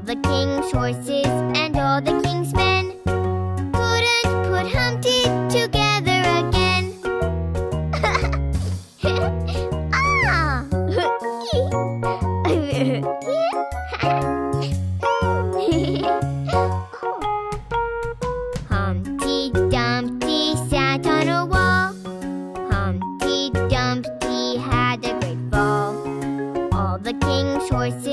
All the king's horses and all the king's men. Couldn't put Humpty together again. Ah! Humpty Humpty horses